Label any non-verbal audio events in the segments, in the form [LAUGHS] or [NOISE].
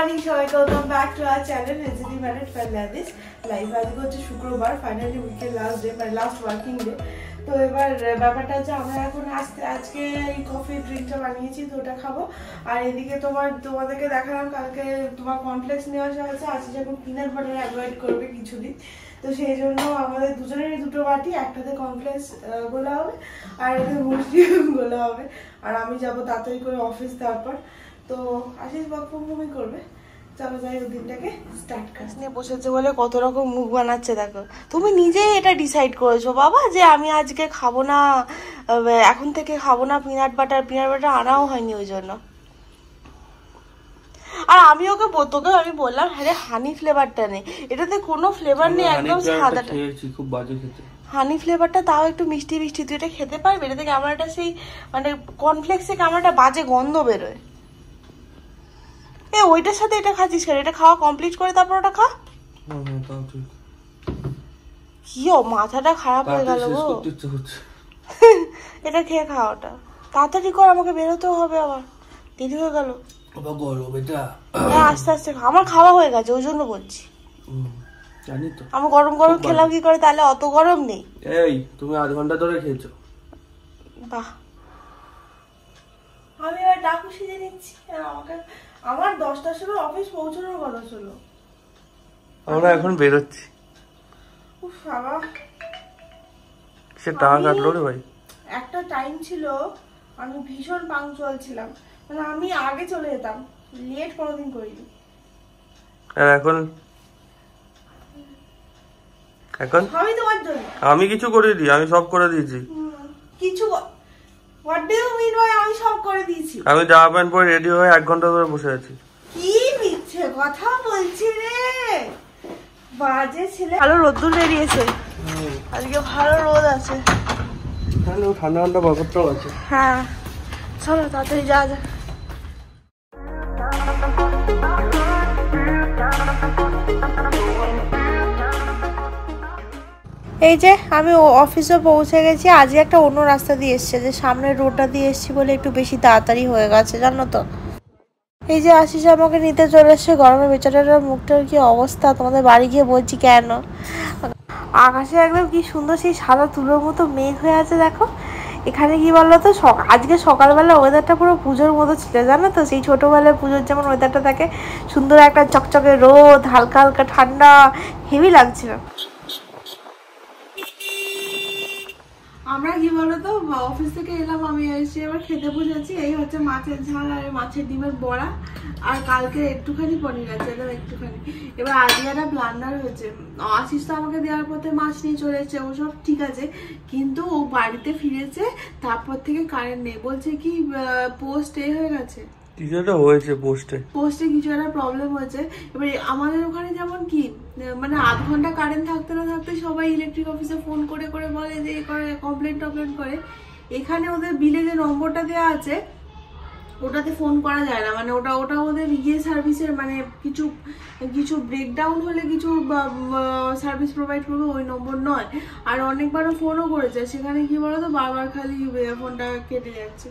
Morning সবাইকে welcome back to our channel রেজিডি married families live আজকে হচ্ছে শুক্রবার। ফাইনালি উইকের লাস্ট ডে মানে লাস্ট ওয়ার্কিং ডে তো এবার ব্যাপারটা হচ্ছে, আমরা এখন আসতে আজকে এই কফি ড্রিঙ্কটা বানিয়েছি, তো ওটা খাব। আর এদিকে তোমার তোমাদেরকে দেখালাম, কালকে তোমার কমপ্লেক্স নিয়ে আসা হয়েছে। আজকে যখন পিনাট বাটার অ্যাভয়েড করবে কিছুদিন। তো সেই জন্য আমাদের দুজনেরই দুটো বাটি, একটাতে কমপ্লেক্স গোলা হবে, আর একটাতে মুসলি গোলা হবে। আর আমি যাব তাড়াতাড়ি করে অফিস তারপর তো আশিস করবে। চলো যাই ওই দিনটাকে স্টার্ট কাজ নিয়ে বসেছে বলে কত রকম মুখ বানাচ্ছে দেখো। তুমি নিজেই এটা ডিসাইড করেছ বাবা যে আমি আজকে খাব না এখন থেকে খাব না পিনাট বাটার পিনাট বাটার আনাও হয়নি ওই জন্য। আর আমি ওকে তোকে আমি বললাম হ্যাঁ হানি ফ্লেভারটা নেই এটাতে কোনো ফ্লেভার নেই একদম সাদাটা খুব বাজে খেতে। হানি ফ্লেভারটা তাও একটু মিষ্টি মিষ্টি। তুই এটা খেতে পারবি? এটা থেকে আমার একটা সেই মানে কর্নফ্লেক্সে কেমন একটা বাজে গন্ধ বেরোয়। এ ওইটার সাথে এটা খাচ্ছিস কেন? এটা খাওয়া কমপ্লিট করে তারপর ওটা খা। হ্যাঁ, হ্যাঁ, কি ও মাথাটা খারাপ হয়ে গেল গো। [LAUGHS] এটা খেয়ে খা ওটা। তাড়াতাড়ি কর আমাকে বেরোতেও হবে আবার। দেরি হয়ে গেল। বাবা গরম এটা। হ্যাঁ আস্তে আস্তে। আমার খাওয়া হয়ে গেছে ওই জন্য বলছি। হুম, জানি তো। আমি গরম গরম খেলাম কি করে? তাহলে অত গরম নেই। এই তুমি আধ ঘণ্টা ধরে খেয়েছো। বাহ। আমি এবার ডাকু সিজে নিচ্ছি আমাকে আমার দশটার সময় অফিস পৌঁছানোর কথা ছিল। আমরা এখন বেরোচ্ছি। সে টাকা আমি- কাটলো রে ভাই। একটা টাইম ছিল আমি ভীষণ পাংচুয়াল ছিলাম। মানে আমি আগে চলে যেতাম লেট কোনোদিন করিনি। আর এখন? এখন? আমি তোমার জন্য। আমি কিছু করে দিই আমি সব করে দিয়েছি। কিছু হোয়াট ডু ইউ মিন ভাই আমি সব করে দিয়েছি? আমি জামা প্যান্ট পরে রেডি হয়ে এক ঘণ্টা ধরে বসে আছি। কি মিথ্যে কথা বলছি রে? বাজে ছেলে। ভালো রোদ্দুর বেরিয়েছে। আজকে ভালো রোদ আছে। তাহলে ঠান্ডা ঠান্ডা ব্যাপারটাও আছে। হ্যাঁ। চলো তাড়াতাড়ি যা যা এই যে আমি ও- অফিসে পৌঁছে গেছি, আজকে একটা অন্য রাস্তা দিয়ে এসছে, যে সামনের রোডটা দিয়ে এসছি বলে একটু বেশি তাড়াতাড়ি হয়ে গেছে, জানো তো। এই যে আশিস আমাকে নিতে চলে এসছে, গরমে বেচারাটার মুখটার কি অবস্থা? তোমাদের বাড়ি গিয়ে বলছি কেন? আকাশে একদম কি সুন্দর সেই সাদা তুলোর মতো মেঘ হয়ে আছে, দেখো। এখানে কি বলল তো আজকে সকালবেলা ওয়েদারটা পুরো পুজোর মতো ছিল, জানো তো? সেই ছোটোবেলায় পুজোর যেমন ওয়েদারটা থাকে, সুন্দর একটা চকচকে রোদ, হালকা হালকা ঠান্ডা হেভি লাগছিল। আমরা কি বলতো, অফিস থেকে এলাম, আমি এসে এবার খেতে বসেছি। এই হচ্ছে মাছের ঝাল আর মাছের ডিমের বড়া। আর কালকে একটুখানি পনির আছে এবার একটুখানি। এবার আজকে একটা ব্লান্ডার হয়েছে। আশিস তো আমাকে দেওয়ার পথে মাছ নিয়ে চলে এসেছে সব ঠিক আছে। কিন্তু ও বাড়িতে ফিরেছে, তারপর থেকে কারেন্ট নেই। বলছে কি পোস্ট এ হয়ে গেছে। পোস্টে কিছু একটা প্রবলেম হয়েছে। আমাদের ওখানে যেমন কি মানে আধ ঘণ্টা কারেন্ট থাকতে না থাকতে সবাই ইলেকট্রিক অফিসে ফোন করে করে বলে যে, করে কমপ্লেন করে। এখানে ওদের বিলে যে নম্বরটা দেওয়া আছে, ওটাতে ফোন করা যায় না। মানে ওটা ওটা ওদের ইয়ে সার্ভিসের মানে কিছু কিছু ব্রেকডাউন হলে কিছু সার্ভিস প্রোভাইড করবে, ওই নম্বর নয়। আর অনেকবারও ফোনও করেছে। সেখানে কি বলতো, বারবার খালি ফোনটা কেটে যাচ্ছে।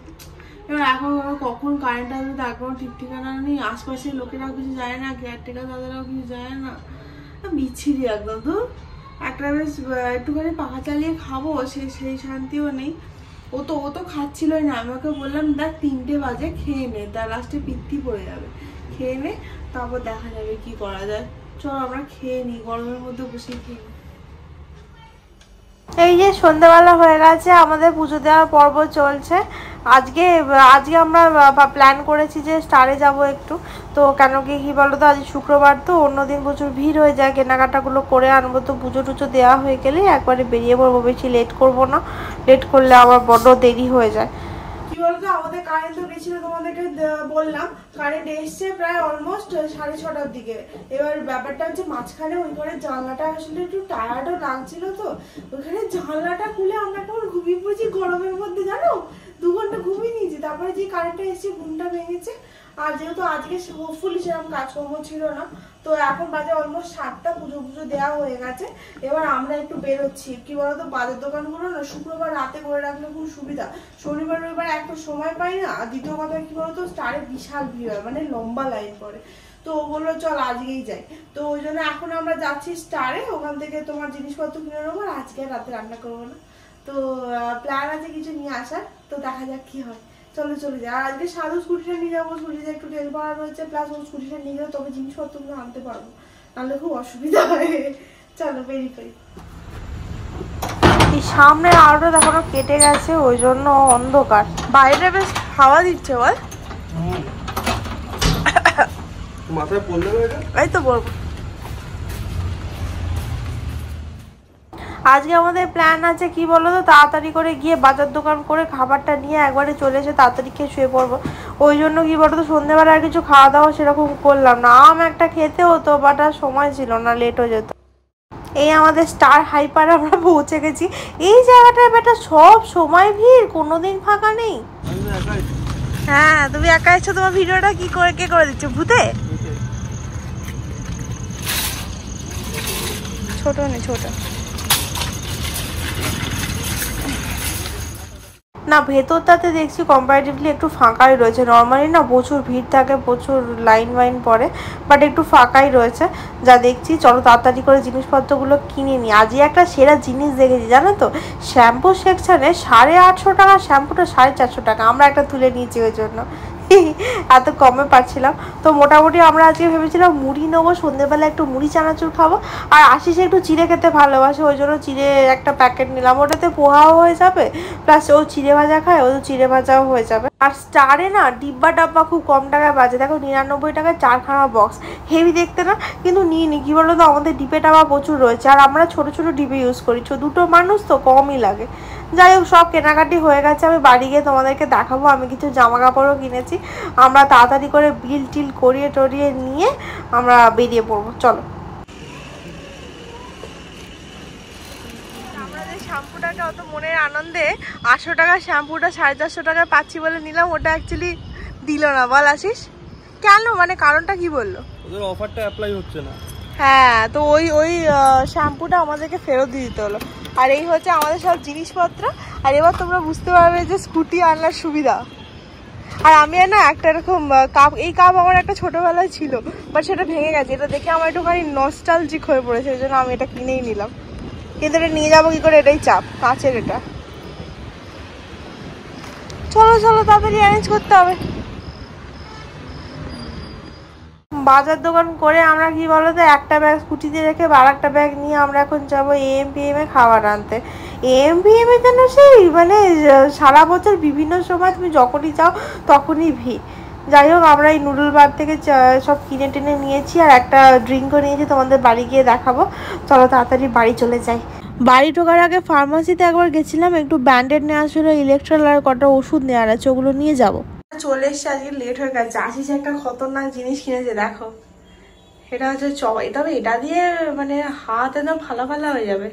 এবার এখন কখন কারেন্ট আসবে তার কোনো ঠিক ঠিকানা নেই। আশপাশের লোকেরাও কিছু যায় না কেয়ারটেকার দাদারাও কিছু যায় না। বিচ্ছিরি একদম তো। একটা বেশ একটুখানি পাখা চালিয়ে খাব, সে সেই শান্তিও নেই। ও তো ও তো খাচ্ছিলই না। আমি ওকে বললাম, দেখ, তিনটে বাজে, খেয়ে নে। তার লাস্টে পিত্তি পড়ে যাবে। খেয়ে নে, তারপর দেখা যাবে কি করা যায়। চলো আমরা খেয়ে নিই গরমের মধ্যে বসে খেয়ে এই যে সন্ধ্যেবেলা হয়ে গেছে, আমাদের পুজো দেওয়ার পর্ব চলছে। আজকে আজকে আমরা প্ল্যান করেছি যে স্টারে যাব একটু। তো কেন কি, কী বলো তো আজ শুক্রবার তো, অন্যদিন প্রচুর ভিড় হয়ে যায়, কেনাকাটাগুলো করে আনব। তো পুজো টুজো দেওয়া হয়ে গেলে একবারে বেরিয়ে পড়ব, বেশি লেট করব না। লেট করলে আবার বড্ড দেরি হয়ে যায়। বলতো? আমাদের কারেন্ট তো গেছিল তোমাদেরকে বললাম। কারেন্ট এসছে প্রায় অলমোস্ট সাড়ে ছটার দিকে। এবার ব্যাপারটা হচ্ছে মাঝখানে ওই করে জানলাটা আসলে একটু টায়ার্ডও লাগছিল তো। ওইখানে জানলাটা খুলে আমরা কেমন ঘুমিয়ে পড়েছি গরমের মধ্যে জানো? দু ঘণ্টা ঘুমিয়ে নিয়েছি। তারপরে যে কারেন্টটা এসছে ঘুমটা ভেঙেছে। আর যেহেতু আজকে হোপফুলি সেরকম কাজকর্ম ছিল না, তো এখন বাজে অলমোস্ট সাতটা, পুজো পুজো দেওয়া হয়ে গেছে। এবার আমরা একটু বেরোচ্ছি। কি বলতো, বাজার দোকানগুলো না শুক্রবার রাতে করে রাখলে খুব সুবিধা। শনিবার, রবিবার একটা সময় পাই না, আর দ্বিতীয় কথা কি বলতো, স্টারে বিশাল ভিড় হয় মানে লম্বা লাইন পড়ে। তো ও বলল, চল আজকেই যাই। তো ওই জন্য এখন আমরা যাচ্ছি স্টারে, ওখান থেকে তোমার জিনিসপত্র কিনে নেব, আর আজকে রাতে রান্না করব না। তো প্ল্যান আছে কিছু নিয়ে আসার, তো দেখা যাক কি হয়। চলো চলে আর আজকে সাধু স্কুটিটা নিয়ে যাব স্কুটিতে একটু তেল ভরা রয়েছে প্লাস ও স্কুটিটা নিয়ে গেলে তবে জিনিসপত্রগুলো আনতে পারব। নাহলে খুব অসুবিধা হয় চলো বেরিয়ে পড়ি। এই সামনের আলোটা দেখো কেটে গেছে ওই জন্য অন্ধকার। বাইরে বেশ হাওয়া দিচ্ছে বল। মাথায় পড়লে এই তো বলব আজকে আমাদের প্ল্যান আছে কি বলো তো তাড়াতাড়ি করে গিয়ে বাজার দোকান করে খাবারটা নিয়ে একবারে চলে এসে তাড়াতাড়ি খেয়ে শুয়ে পড়ব। ওই জন্য কি বলো তো সন্ধ্যেবেলা আর কিছু খাওয়া দাওয়া সেরকম করলাম না। আম একটা খেতে হতো বাট আর সময় ছিল না লেট হয়ে যেত। এই আমাদের স্টার হাইপার আমরা পৌঁছে গেছি। এই জায়গাটায় বেটা সব সময় ভিড় কোনোদিন ফাঁকা নেই। হ্যাঁ তুমি একা এসছো তোমার ভিডিওটা কি করে কে করে দিচ্ছ ভূতে? ছোট নেই ছোট। না, ভেতরটাতে দেখছি কম্পারেটিভলি একটু ফাঁকাই রয়েছে। নর্মালি না প্রচুর ভিড় থাকে, প্রচুর লাইন ওয়াইন পড়ে বাট একটু ফাঁকাই রয়েছে। যা দেখছি, চলো তাড়াতাড়ি করে জিনিসপত্রগুলো কিনে নিই। আজই একটা সেরা জিনিস দেখেছি, জানো তো? শ্যাম্পু সেকশানে সাড়ে আটশো টাকা শ্যাম্পুটা সাড়ে চারশো টাকা। আমরা একটা তুলে নিয়েছি ওই জন্য। এত কমে পাচ্ছিলাম তো মোটামুটি আমরা আজকে ভেবেছিলাম মুড়ি নেব সন্ধ্যেবেলা একটু মুড়ি চানাচুর খাব। আর আশিস একটু চিড়ে খেতে ভালোবাসে, ওই জন্য চিড়ে একটা প্যাকেট নিলাম। ওটাতে পোহাও হয়ে যাবে প্লাস ও চিড়ে ভাজা খায়, ও চিড়ে ভাজাও হয়ে যাবে। আর স্টারে না ডিব্বা ডাব্বা খুব কম টাকায় বাজে। দেখো নিরানব্বই টাকায় চারখানা বক্স হেভি দেখতে না, কিন্তু নিয়ে নি, কী বলো তো আমাদের ডিপে টাবা প্রচুর রয়েছে। আর আমরা ছোট ছোট ডিপে ইউজ করি। দুটো মানুষ তো কমই লাগে। যাই হোক সব কেনাকাটি হয়ে গেছে আমি বাড়ি গিয়ে তোমাদেরকে দেখাবো আমি কিছু জামা কাপড়ও কিনেছি। আমরা তাড়াতাড়ি করে বিল টিল করিয়ে টরিয়ে নিয়ে আমরা বেরিয়ে পড়ব চলো। আমরা যে শ্যাম্পুটাকে অত মনের আনন্দে আটশো টাকা শ্যাম্পুটা সাড়ে চারশো টাকায় পাচ্ছি বলে নিলাম ওটা অ্যাকচুয়ালি দিল না বল আসিস কেন? মানে কারণটা কি বলল? ওদের অফারটা অ্যাপ্লাই হচ্ছে না। হ্যাঁ তো ওই ওই শ্যাম্পুটা আমাদেরকে ফেরত দিয়ে দিতে হলো। আর এই হচ্ছে আমাদের সব জিনিসপত্র। আর এবার তোমরা বুঝতে পারবে যে স্কুটি আনার সুবিধা। আর আমি আর না একটা এরকম কাপ, এই কাপ আমার একটা ছোটোবেলায় ছিল বাট সেটা ভেঙে গেছে। এটা দেখে আমার একটুখানি নস্টালজিক হয়ে পড়েছে, এই জন্য আমি এটা কিনেই নিলাম। কিন্তু এটা নিয়ে যাব কী করে? এটাই চাপ, কাঁচের এটা। চলো চলো, তাড়াতাড়ি অ্যারেঞ্জ করতে হবে। বাজার দোকান করে আমরা কি বলতো, একটা ব্যাগ স্কুটিতে রেখে আর একটা ব্যাগ নিয়ে আমরা এখন যাব এ খাবার আনতে। এম পি এম এর জন্য সেই মানে সারা বছর বিভিন্ন সময় তুমি যখনই যাও তখনই ভিড়। যাই হোক, আমরা এই নুডল বার থেকে সব কিনে টেনে নিয়েছি আর একটা ড্রিঙ্কও নিয়েছি, তোমাদের বাড়ি গিয়ে দেখাবো। চলো তাড়াতাড়ি বাড়ি চলে যাই। বাড়ি ঢোকার আগে ফার্মাসিতে একবার গেছিলাম, একটু ব্যান্ডেড নেওয়া ছিল ইলেকট্রল আর কটা ওষুধ নেওয়ার আছে, ওগুলো নিয়ে যাব। চলে এসছে, আজকে লেট হয়ে গেছে। আসিস একটা খতরনাক জিনিস কিনেছে, দেখো। এটা হচ্ছে চবাই তবে এটা দিয়ে মানে হাত একদম ফালা ফালা হয়ে যাবে।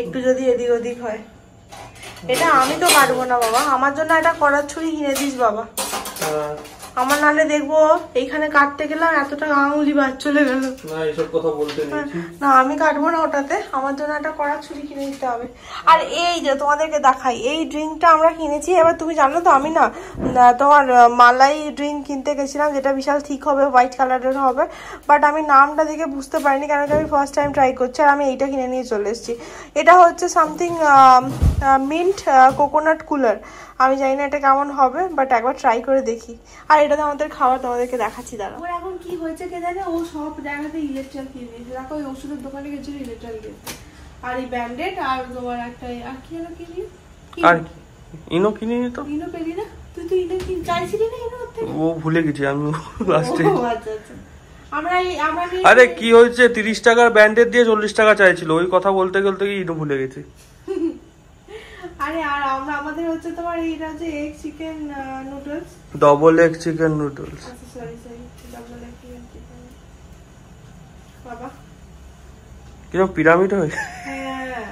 একটু যদি এদিক ওদিক হয়। এটা আমি তো পারব না, বাবা। আমার জন্য একটা করার ছুরি কিনে দিস, বাবা। আমার নালে দেখব এইখানে কাটতে গেলাম এতটা আঙুলি বাদ চলে গেল। না এইসব কথা বলতে না আমি কাটবো না ওটাতে আমার জন্য একটা কড়া ছুরি কিনে দিতে হবে। আর এই যে তোমাদেরকে দেখাই এই ড্রিঙ্কটা আমরা কিনেছি এবার তুমি জানো তো আমি না তোমার মালাই ড্রিঙ্ক কিনতে গেছিলাম যেটা বিশাল ঠিক হবে হোয়াইট কালারের হবে বাট আমি নামটা দেখে বুঝতে পারিনি কারণ কি আমি ফার্স্ট টাইম ট্রাই করছি আর আমি এইটা কিনে নিয়ে চলে এসেছি। এটা হচ্ছে সামথিং মিন্ট কোকোনাট কুলার আমি জানি না এটা কেমন হবে বাট একবার ট্রাই করে দেখি। আর এটা তো আমাদের খাবার তোমাদেরকে দেখাচ্ছি দাঁড়া ওর এখন কি হয়েছে কে জানে? ও সব জায়গাতে ইলেকট্রিক কিনে নিয়েছে দেখো ওই ওষুধের দোকানে গেছিল ইলেকট্রিক কিনতে আর এই ব্যান্ডেড আর তোমার একটা আর কি যেন কিনি আর কি? ইনো কিনিনি তো? ইনো পেলি না? তুই তো ইনো কিন চাইছিলি না ইনো ও ভুলে গেছি আমি লাস্টে ও, আচ্ছা আচ্ছা। আমরা এই আমরা আরে কি হয়েছে? তিরিশ টাকার ব্যান্ডেড দিয়ে চল্লিশ টাকা চাইছিল। ওই কথা বলতে বলতে কি ইনো ভুলে গেছি। [LAUGHS] আরে আর আমরা আমাদের হচ্ছে তোমার এইটা হচ্ছে egg chicken noodles double egg chicken noodles আচ্ছা sorry sorry double egg chicken বাবা। কীরকম পিরামিড হয়ে? হ্যাঁ।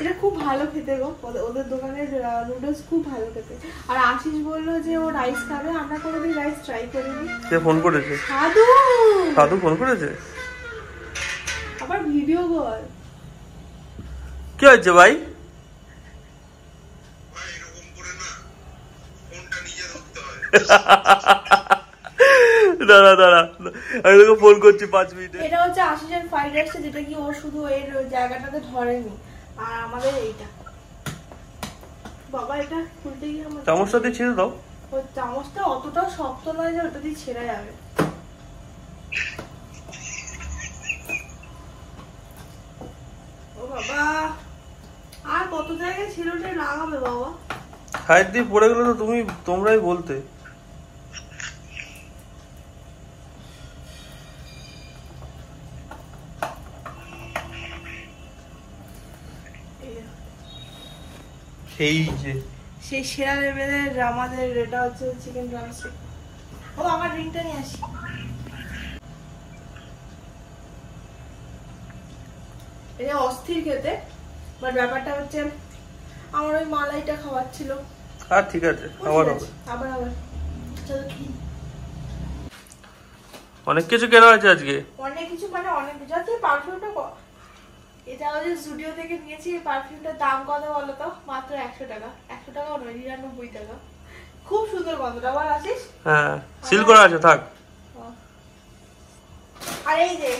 এটা খুব ভালো খেতে গো। ওদের- ওদের দোকানের নুডলস খুব ভালো খেতে। আর আশিস বলল যে ও রাইস খাবে। আমরা কোনোদিন রাইস ট্রাই করিনি। কে ফোন করেছে? সাধু! সাধু ফোন করেছে? আবার ভিডিও কল কি হয়েছে ভাই? [LAUGHS] দাঁড়া দাঁড়া। আমি তোকে ফোন করছি পাঁচ মিনিটে। এটা হচ্ছে আশিসের যেটা কি ও শুধু এর জায়গাটাতে ধরেনি। আর আমাদের এইটা। বাবা এটা খুলতে গিয়ে আমার চামচটা দিয়ে ছেড়ে দাও। ওই চামচটা অতটাও শক্ত নয় যে ওটা দিয়ে ছেঁড়া যাবে। ও বাবা আর কত জায়গায় ছিল ওটা লাগাবে বাবা? সাইড দিয়ে পড়ে গেলে তো তুমি তোমরাই বলতে। সেই যে সেই সেরা লেভেলের আমাদের এটা হচ্ছে চিকেন ড্রামস্টিক ও আমার ড্রিঙ্কটা নিয়ে আসি। এটা অস্থির খেতে বাট ব্যাপারটা হচ্ছে আমার ওই মালাইটা খাওয়াচ্ছিল আর ঠিক আছে আবার হবে। আবার আবার চলো খেয়ে অনেক কিছু কেনা হয়েছে আজকে? অনেক কিছু মানে অনেক কিছু আচ্ছা পারফিউমটা এটা হচ্ছে স্টুডিও থেকে নিয়েছি এই পারফিউমটার দাম কত বলো তো? মাত্র একশো টাকা। একশো টাকাও নয় নিরানব্বই টাকা। খুব সুন্দর গন্ধটা আবার আসিস? হ্যাঁ সিল করা আছে থাক। আর এই যে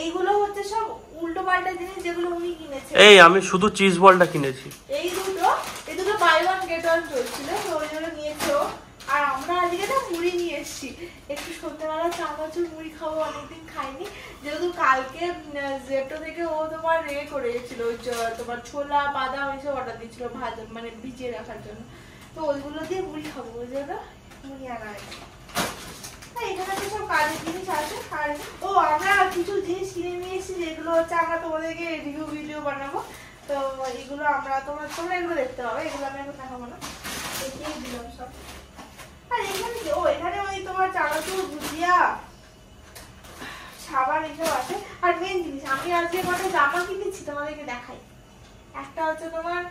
এইগুলো হচ্ছে সব উল্টো পাল্টা জিনিস যেগুলো উনি কিনেছে এই আমি শুধু চিজ বলটা কিনেছি। এই দুটো এই দুটো বাই ওয়ান গেট ওয়ান চলছিল তো ওই জন্য নিয়েছে। আর আমরা আজকে না মুড়ি নিয়ে এসেছি। একটু সন্ধ্যেবেলা চানাচুর মুড়ি খাব অনেকদিন খাইনি। যেহেতু কালকে জেপটো থেকে ও তোমার রে করে গেছিল তোমার ছোলা বাদাম এসব অর্ডার দিয়েছিল ভাজা মানে ভিজিয়ে রাখার জন্য। তো ওইগুলো দিয়ে মুড়ি খাব ওই জন্য মুড়ি আনা হয়েছে। হ্যাঁ, এখানে তো সব কাজের জিনিস আছে ও আমরা কিছু জিনিস কিনে নিয়ে এসেছি যেগুলো হচ্ছে আমরা তোমাদেরকে রিভিউ ভিডিও বানাবো। তো এগুলো আমরা তোমরা তোমরা এগুলো দেখতে পাবে এগুলো আমি এখন দেখাবো না। দেখিয়ে দিলাম সব। আর এখানে ও, এখানে ওই তোমার চানাচুর ভুজিয়া, সাবান এসব আছে। আর মেন জিনিস, আমি আজকে কটা জামা কিনেছি তোমাদেরকে দেখাই। একটা হচ্ছে তোমার,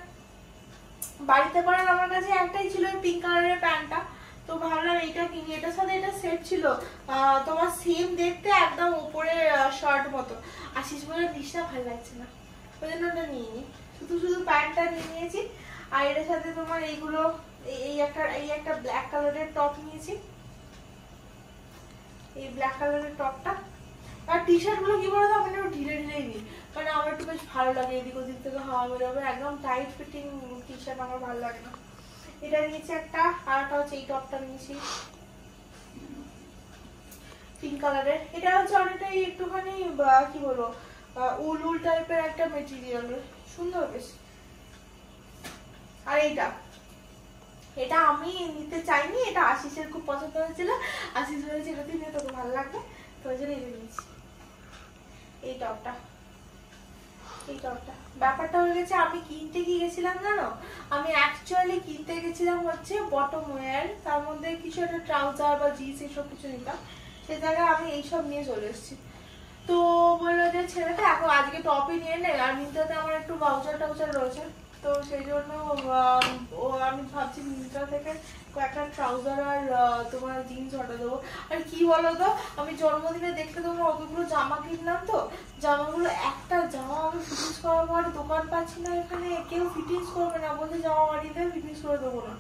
বাড়িতে পরার আমার কাছে একটাই ছিল পিঙ্ক কালারের প্যান্টটা। তো ভাবলাম এইটা কিনি। এটার সাথে এটা সেট ছিল তোমার সেম দেখতে একদম উপরে শার্ট মতো। আশিস বলে জিনিসটা ভালো লাগছে না। ওই জন্য ওটা নিয়ে নি। শুধু শুধু প্যান্টটা নিয়ে নিয়েছি। আর এটার সাথে তোমার এইগুলো এই- একটা, এই একটা ব্ল্যাক কালারের টপ নিয়েছি। এই ব্ল্যাক কালারের টপটা আর টি। শার্টগুলো কি বলতো? আমি একটু ঢিলে ঢিলেই নিই। মানে আমার একটু বেশ ভালো লাগে এদিক ওদিক থেকে হাওয়া বেরোবে। একদম টাইট ফিটিং টি শার্ট আমার ভালো লাগে না। এটা নিয়েছি একটা, আর একটা হচ্ছে এই টপটা নিয়েছি। পিঙ্ক কালারের এটা হচ্ছে অনেকটাই একটুখানি কি বলব উল উল টাইপের একটা মেটেরিয়াল সুন্দর বেশ। আর এইটা। এটা আমি নিতে চাইনি, এটা আশিসের খুব পছন্দ হয়েছিল। আশিস তুই নিয়ে তোকে ভালো লাগবে। তো ওই জন্য এটা নিয়েছি এই টপটা। এই ব্যাপারটা হয়ে গেছে, আমি কিনতে কি গেছিলাম জানো? আমি অ্যাকচুয়ালি কিনতে গেছিলাম হচ্ছে বটম ওয়্যার তার মধ্যে কিছু একটা ট্রাউজার বা জিন্স এসব কিছু নিতাম। সে জায়গায় আমি এইসব নিয়ে চলে এসেছি। তো বলল যে, ছেলেটা, এখন আজকে টপই নিয়ে নে। আর নিতে আমার একটু বাউচার টাউচার রয়েছে। তো সেই জন্য ও আমি ভাবছি মিন্ত্রা থেকে কয়েকটা ট্রাউজার আর তোমার জিন্স অর্ডার দেবো। আর কি বলো তো আমি জন্মদিনে দেখতে তোমার অতগুলো জামা কিনলাম তো, জামাগুলো একটা জামা আমি ফিটিংস করার পর দোকান পাচ্ছি না এখানে, কেউ ফিটিংস করবে না, বলছে জামা বাড়িতে ফিটিংস করে দেবো না।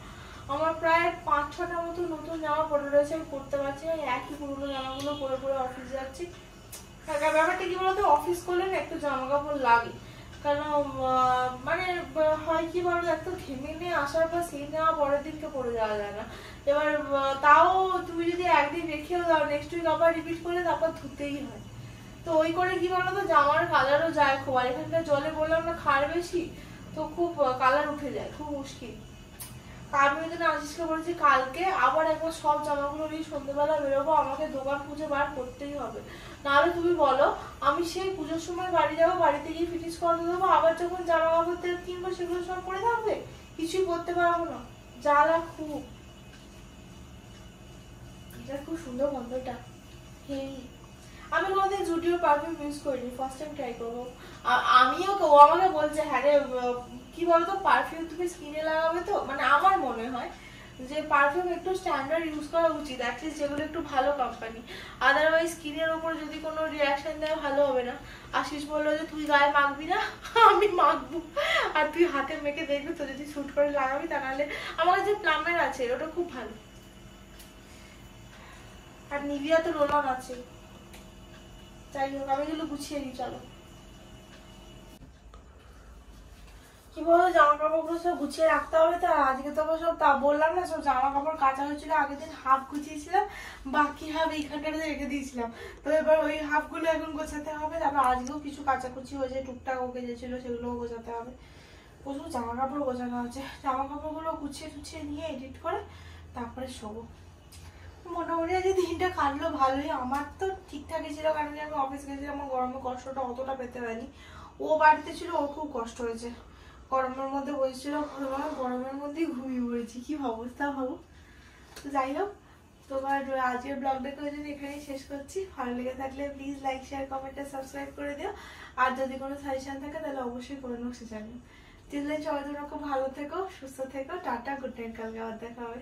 আমার প্রায় পাঁচ ছটা মতো নতুন জামা পরে রয়েছে, আমি পরতে পারছি না একই পুরোনো জামাগুলো পরে পরে অফিস যাচ্ছি। ব্যাপারটা কি বলতো অফিস করলে না একটু জামা কাপড় লাগে। কারণ মানে হয় কি বলো এত ঘেমে নিয়ে আসার পর সেই নেওয়া পরের দিনকে পরে যাওয়া যায় না। এবার তাও তুমি যদি একদিন রেখেও দাও নেক্সট উইক আবার রিপিট করলে তারপর ধুতেই হয়। তো ওই করে কি তো জামার কালারও যায় খুব। আর এখানকার জলে বললাম না খার বেশি, তো খুব কালার উঠে যায়, খুব মুশকিল। আমি আশিসকে বলেছি কালকে আবার একবার সব জামাগুলো নিয়ে সন্ধ্যেবেলা বেরোবো, আমাকে দোকান খুঁজে বার করতেই হবে। নাহলে তুমি বলো, আমি সেই পুজোর সময় বাড়ি যাব, বাড়িতে গিয়ে ফিটিংস দেবো, আবার যখন জামা কাপড় কিনবো সেগুলো সব থাকবে? কিছুই করতে পারব না। জ্বালা খুব। এটা খুব সুন্দর গন্ধটা। হেই। আমি কোনোদিন জুডিওর পারফিউম ইউজ করিনি ফার্স্ট টাইম ট্রাই করব। আমিও ও আমাকে বলছে হ্যাঁ রে কি বলতো পারফিউম তুমি স্কিনে লাগাবে তো? মানে আমার মনে হয় যে পারফিউম একটু স্ট্যান্ডার্ড ইউজ করা উচিত অ্যাটলিস্ট যেগুলো একটু ভালো কোম্পানি আদারওয়াইজ স্কিনের ওপর যদি কোনো রিয়াকশন দেয়, ভালো হবে না। আশিস বলল যে, তুই গায়ে মাখবি না? [LAUGHS] আমি মাখবো। আর তুই হাতে মেখে দেখবি তো যদি শ্যুট করে লাগাবি তা নাহলে আমার কাছে প্লামের আছে, ওটা খুব ভালো। আর নিভিয়া তো রোল অন আছে যাই হোক, আমি এগুলো গুছিয়ে নিই, চলো। কি বলো জামা কাপড়গুলো সব গুছিয়ে রাখতে হবে তো আজকে তো সব তা বললাম না, সব জামা কাপড় কাঁচা হয়েছিল আগের দিন হাফ গুছিয়েছিলাম, বাকি হাফ এইখানটাতে রেখে দিয়েছিলাম। তো এবার ওই হাফগুলো এখন গোছাতে হবে, তারপর আজকেও কিছু কাচাকুচি হয়েছে, টুকটাক ওকে যেছিল সেগুলোও গোছাতে হবে। প্রচুর জামা কাপড় গোছানো আছে জামা কাপড়গুলো গুছিয়ে টুছিয়ে নিয়ে এডিট করে তারপরে শোবো। মোটামুটি আজকে দিনটা কাটলো ভালোই, আমার তো ঠিকঠাকই ছিল, কারণ আমি অফিস গেছিলাম আমার গরমে কষ্টটা অতটা পেতে পারিনি। ও বাড়িতে ছিল ও খুব কষ্ট হয়েছে। গরমের মধ্যে বসেছিল গরমের মধ্যেই ঘুমিয়ে পড়েছি। কি অবস্থা ভাবো তো যাই হোক, তোমার আজকের ব্লগটাকে ওই জন্য এখানেই শেষ করছি। ভালো লেগে থাকলে প্লিজ লাইক শেয়ার কমেন্ট আর সাবস্ক্রাইব করে দিও। আর যদি কোনো সাজেশান থাকে, তাহলে অবশ্যই করে সে জানিও তিনদিন সবাই তোমরা খুব ভালো থেকো, সুস্থ থেকো, টাটা গুড নাইট কালকে আবার দেখা হবে।